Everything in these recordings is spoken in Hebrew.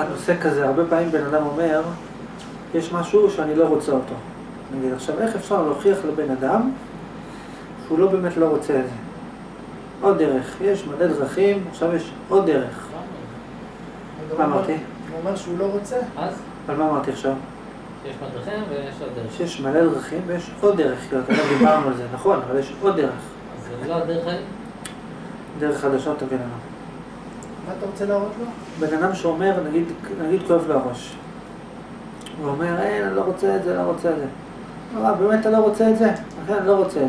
הנושא כזה, הרבה פעמים בן אדם אומר, יש משהו שאני לא רוצה אותו. נגיד, עכשיו, איך אפשר להוכיח לבן אדם שהוא לא באמת לא רוצה את זה? עוד דרך, יש מלא דרכים, עכשיו יש עוד דרך. מה אמרתי? הוא אומר שהוא לא רוצה. אז על מה אמרתי עכשיו? יש מדריכים ויש עוד דרך. שיש מלא דרכים ויש עוד דרך, כי אתה יודע, דיברנו על זה, נכון, אבל יש עוד דרך. אז זה לא הדרך האלה? דרך חדשה תביא לנו. מה אתה רוצה להראות לו? בן אדם שאומר, נגיד, נגיד כואב לו הראש. הוא אומר, אין, אני לא רוצה את זה, לא רוצה את זה. הוא אומר, באמת אתה לא רוצה את זה? כן, אני לא רוצה את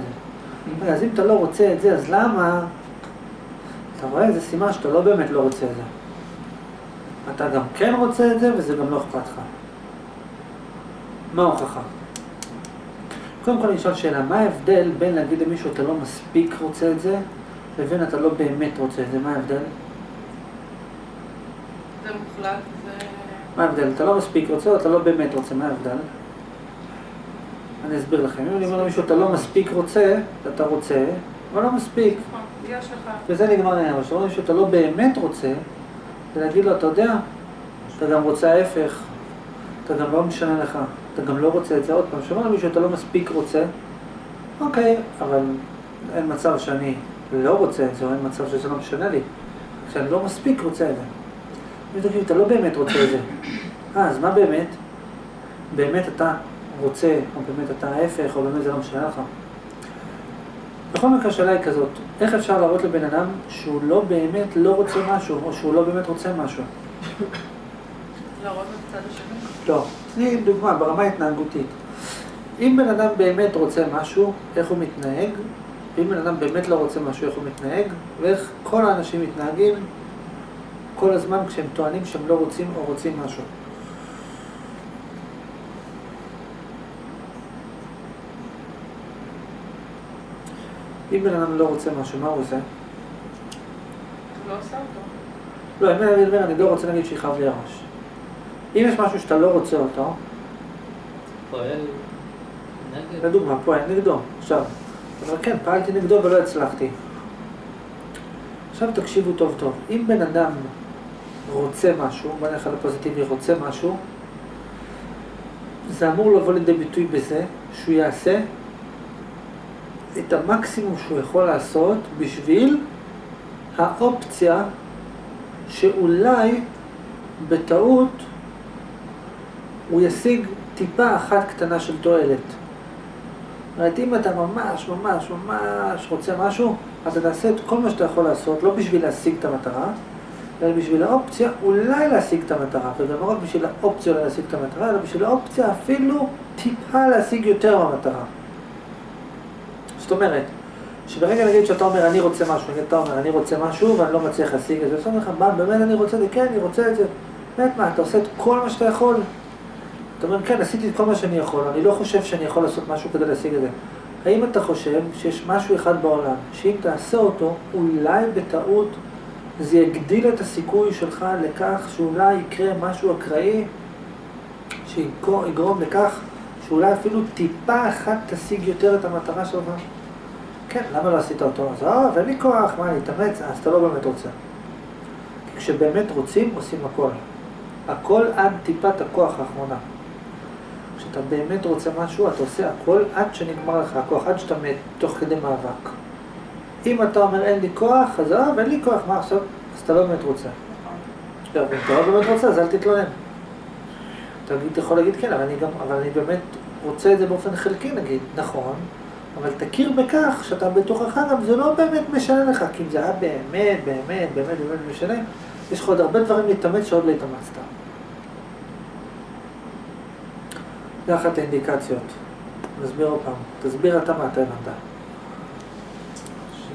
זה. אז אם אתה לא רוצה את זה, אז למה? אתה רואה, זה סימן שאתה לא באמת לא רוצה את זה. אתה גם כן רוצה את זה, וזה גם לא אכפת לך. מה ההוכחה? קודם כל אני אשאל שאלה, מה ההבדל בין להגיד למישהו אתה לא מספיק רוצה את זה, לבין אתה לא באמת רוצה את זה? מה ההבדל? מוחלט, זה... מה ההבדל? אתה לא מספיק רוצה או אתה לא באמת רוצה? מה ההבדל? אני אסביר לכם. אם אני אומר למישהו אתה לא מספיק רוצה, אתה רוצה, אבל לא מספיק. נכון, יש לך. וזה נגמר העניין. אבל כשאומרים למישהו אתה לא באמת רוצה, זה להגיד לו, אתה יודע, אתה גם רוצה ההפך, אתה גם לא משנה לך, אתה גם לא רוצה את זה עוד פעם. כשאומרים למישהו אתה לא מספיק רוצה, אוקיי, אבל אין מצב שאני לא רוצה את זה, או אין מצב שזה לא משנה לי. כשאני לא מספיק רוצה את זה. אם תגיד, אתה לא באמת רוצה את זה. אה, אז מה באמת? באמת אתה רוצה, או באמת אתה ההפך, או באמת זה לא משנה לך. בכל מקרה השאלה היא כזאת, איך אפשר להראות לבן אדם שהוא לא באמת לא רוצה משהו, או שהוא לא באמת רוצה משהו? להראות הצד השני. לא. תני דוגמה ברמה ההתנהגותית. אם בן אדם באמת רוצה משהו, איך הוא מתנהג, ואם בן אדם באמת לא רוצה משהו, איך הוא מתנהג, ואיך כל האנשים מתנהגים כל הזמן כשהם טוענים שהם לא רוצים או רוצים משהו. אם בן אדם לא רוצה משהו, מה הוא עושה? הוא לא עושה אותו. לא, אם אדם אומר, אני לא רוצה נגיד שיכאב לי הראש. אם יש משהו שאתה לא רוצה אותו, פועל נגד. לדוגמה, פועל נגדו, עכשיו. אבל כן, פעלתי נגדו ולא הצלחתי. עכשיו תקשיבו טוב טוב. אם בן אדם רוצה משהו, בוא נלך על הפוזיטיבי, רוצה משהו, זה אמור לבוא לידי ביטוי בזה שהוא יעשה את המקסימום שהוא יכול לעשות בשביל האופציה שאולי בטעות הוא ישיג טיפה אחת קטנה של תועלת. זאת אומרת, אם אתה ממש ממש ממש רוצה משהו, אז אתה תעשה את כל מה שאתה יכול לעשות, לא בשביל להשיג את המטרה, אלא בשביל האופציה אולי להשיג את המטרה, וגם לא רק בשביל האופציה אולי להשיג את המטרה, אלא בשביל האופציה אפילו טיפה להשיג יותר מהמטרה. זאת אומרת, שברגע נגיד שאתה אומר אני רוצה משהו, נגיד אתה אומר אני רוצה משהו ואני לא מצליח להשיג את זה, אז אומר לך, מה באמת אני רוצה את זה? כן, אני רוצה את זה. באמת מה, אתה עושה את כל מה שאתה יכול? אתה אומר, כן, עשיתי את כל מה שאני יכול, אני לא חושב שאני יכול לעשות משהו כדי להשיג את זה. האם אתה חושב שיש משהו אחד בעולם, שאם תעשה אותו, אולי בטעות זה יגדיל את הסיכוי שלך לכך שאולי יקרה משהו אקראי, שיגרום לכך שאולי אפילו טיפה אחת תשיג יותר את המטרה שלך? כן, למה לא עשית אותו? אז אה, ואין לי כוח, מה, להתאמץ? אז אתה לא באמת רוצה. כי כשבאמת רוצים, עושים הכל. הכל עד טיפת הכוח האחרונה. כשאתה באמת רוצה משהו, אתה עושה הכל עד שנגמר לך הכוח, עד שאתה מת, תוך כדי מאבק. אם אתה אומר אין לי כוח, אז אה, ואין לי כוח, מה עכשיו? אז אתה לא באמת רוצה. לא, אם אתה לא באמת רוצה, אז אל תתלונן. אתה יכול להגיד כן, אבל אני גם, אבל אני באמת רוצה את זה באופן חלקי נגיד, נכון, אבל תכיר בכך שאתה בתוכך גם, זה לא באמת משנה לך, כי אם זה היה באמת, באמת, באמת, באמת משנה, יש לך עוד הרבה דברים להתאמץ שעוד לא התאמצת. זה אחת האינדיקציות. נסביר עוד פעם. תסביר אתה מה אתה הבנת.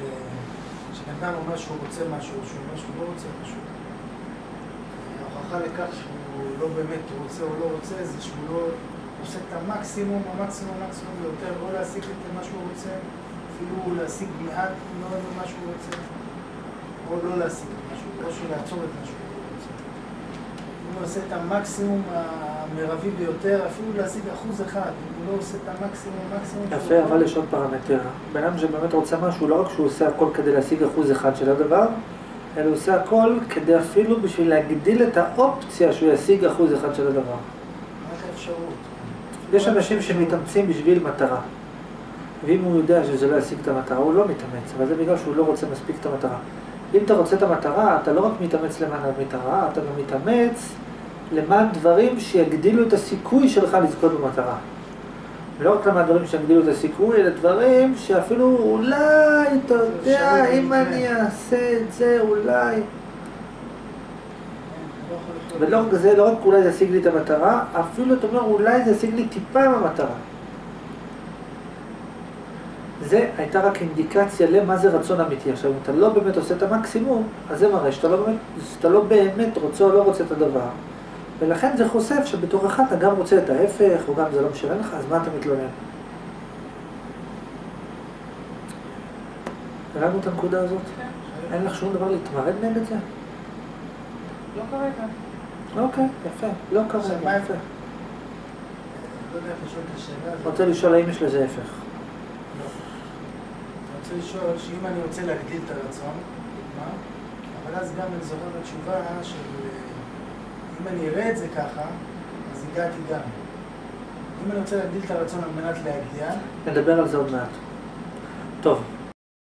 ש- כשבן אדם אומר שהוא רוצה משהו, שהוא אומר שהוא לא רוצה משהו, ההוכחה לכך שהוא לא באמת רוצה או לא רוצה, זה שהוא לא עושה את המקסימום, המקסימום, המקסימום ביותר, או להשיג את מה שהוא רוצה, אפילו להשיג מעט מאוד ממה שהוא רוצה, או לא להשיג את משהו, או שלעצור את מה שהוא רוצה. אם הוא עושה את המקסימום המרבי ביותר, אפילו להשיג אחוז אחד, אם הוא לא עושה את המקסימום. שהוא יפה, אבל יש עוד פרמטר. בן אדם שבאמת רוצה משהו, לא רק שהוא עושה הכל כדי להשיג אחוז אחד של הדבר, אלא הוא עושה הכל כדי אפילו בשביל להגדיל את האופציה שהוא ישיג אחוז אחד של הדבר. רק האפשרות. יש אנשים שמתאמצים בשביל מטרה. ואם הוא יודע שזה לא ישיג את המטרה, הוא לא מתאמץ, אבל זה בגלל שהוא לא רוצה מספיק את המטרה. אם אתה רוצה את המטרה, אתה לא רק מתאמץ למען המטרה, אתה גם מתאמץ למען דברים שיגדילו את הסיכוי שלך לזכות במטרה. ולא רק למען דברים שיגדילו את הסיכוי, אלא דברים שאפילו אולי, אתה יודע, אם כן. אני אעשה את זה, אולי... כן, לא. ולא רק זה, לא רק אולי זה ישיג לי את המטרה, אפילו אתה אומר אולי זה ישיג לי טיפה מהמטרה. זה הייתה רק אינדיקציה למה זה רצון אמיתי. עכשיו, אם אתה לא באמת עושה את המקסימום, אז זה מראה שאתה לא באמת, שאתה לא באמת רוצה או לא רוצה את הדבר. ולכן זה חושף שבתורך אתה גם רוצה את ההפך, או גם זה לא משנה לך, אז מה אתה מתלונן? הבנו את הנקודה הזאת? כן. אין לך שום דבר להתמרד נגד זה? לא כרגע. אוקיי, יפה. לא מה יפה. לא את. רוצה לשאול האם יש לזה הפך. לא. אני רוצה לשאול שאם אני רוצה להגדיל את הרצון, מה? אבל אז גם אני זוכר בתשובה של אה, אם אני אראה את זה ככה, אז הגעתי גם. אם אני רוצה להגדיל את הרצון על מנת להגיע, נדבר על זה עוד מעט. טוב,